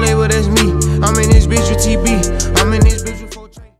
label, that's me. I'm in this bitch with TB.